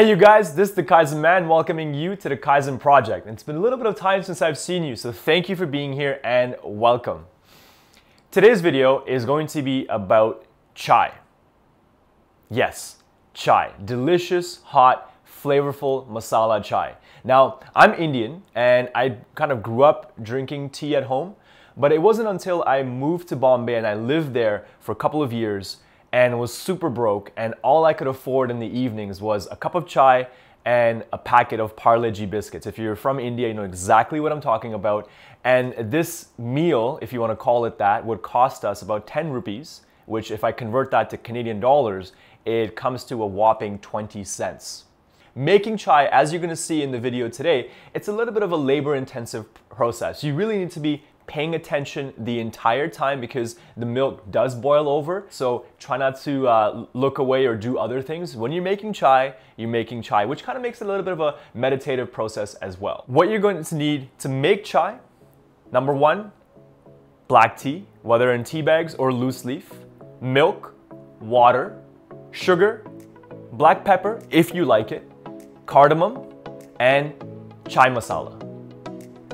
Hey you guys, this is the Kaizen Man welcoming you to the Kaizen Projekt. It's been a little bit of time since I've seen you, so thank you for being here and welcome. Today's video is going to be about chai. Yes, chai. Delicious, hot, flavorful masala chai. Now, I'm Indian and I kind of grew up drinking tea at home, but it wasn't until I moved to Bombay and I lived there for a couple of years and was super broke and all I could afford in the evenings was a cup of chai and a packet of Parle G biscuits. If you're from India, you know exactly what I'm talking about. And this meal, if you want to call it that, would cost us about 10 rupees, which if I convert that to Canadian dollars, it comes to a whopping 20 cents. Making chai, as you're gonna see in the video today, it's a little bit of a labor intensive process. You really need to be paying attention the entire time because the milk does boil over. So try not to uh, look away or do other things. When you're making chai, you're making chai, which kind of makes it a little bit of a meditative process as well. What you're going to need to make chai, number one, black tea, whether in tea bags or loose leaf, milk, water, sugar, black pepper, if you like it, cardamom, and chai masala.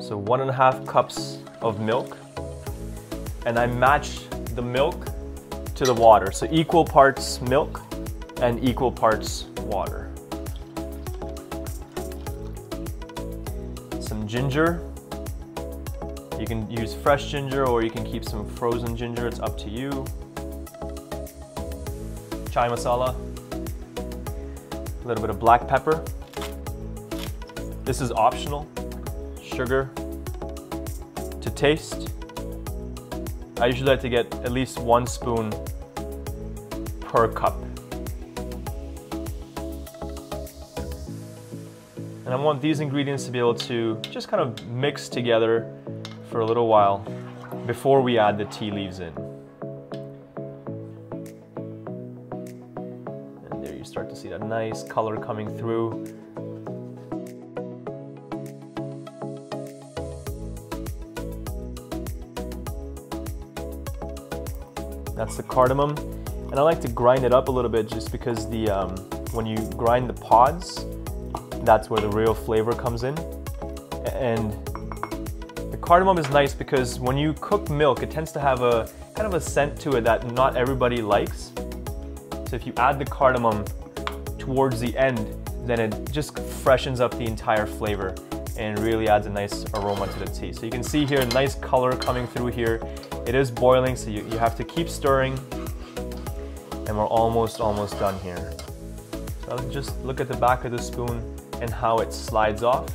So one and a half cups of milk and I match the milk to the water. So equal parts milk and equal parts water. Some ginger. You can use fresh ginger or you can keep some frozen ginger, it's up to you. Chai masala. A little bit of black pepper. This is optional. Sugar, taste, I usually like to get at least one spoon per cup. And I want these ingredients to be able to just kind of mix together for a little while before we add the tea leaves in. And there you start to see that nice color coming through. That's the cardamom. And I like to grind it up a little bit just because the um, when you grind the pods, that's where the real flavor comes in. And the cardamom is nice because when you cook milk, it tends to have a kind of a scent to it that not everybody likes. So if you add the cardamom towards the end, then it just freshens up the entire flavor and really adds a nice aroma to the tea. So you can see here, nice color coming through here. It is boiling, so you, you have to keep stirring. And we're almost, almost done here. So just look at the back of the spoon and how it slides off.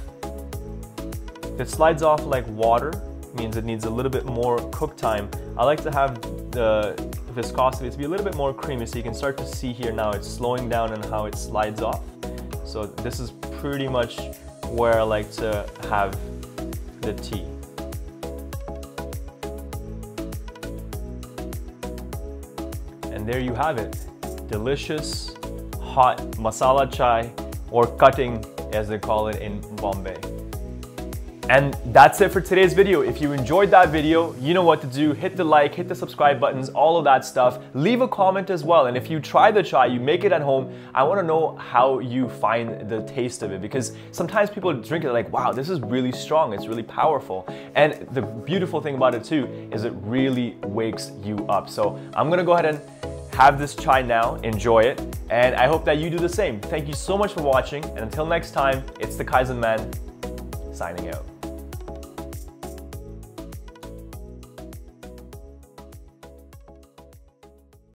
If it slides off like water, means it needs a little bit more cook time. I like to have the viscosity to be a little bit more creamy so you can start to see here now it's slowing down and how it slides off. So this is pretty much where I like to have the tea. And there you have it. Delicious, hot masala chai or cutting as they call it in Bombay. And that's it for today's video. If you enjoyed that video, you know what to do. Hit the like, hit the subscribe buttons, all of that stuff. Leave a comment as well. And if you try the chai, you make it at home, I wanna know how you find the taste of it because sometimes people drink it like, wow, this is really strong, it's really powerful. And the beautiful thing about it too is it really wakes you up. So I'm gonna go ahead and have this chai now, enjoy it, and I hope that you do the same. Thank you so much for watching, and until next time, it's the Kaizen Man signing out.